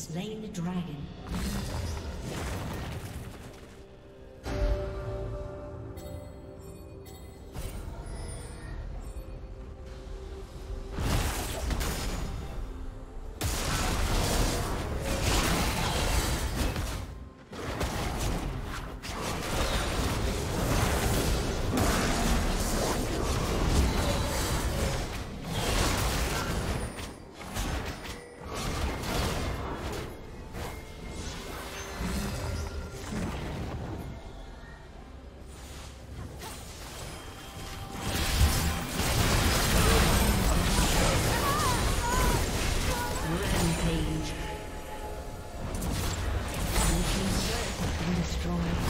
slain the dragon. destroyed.